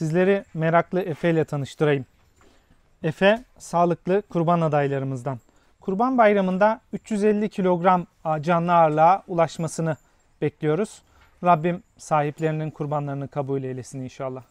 Sizleri meraklı Efe ile tanıştırayım. Efe sağlıklı kurban adaylarımızdan. Kurban Bayramı'nda 350 kilogram canlı ağırlığa ulaşmasını bekliyoruz. Rabbim sahiplerinin kurbanlarını kabul eylesin inşallah.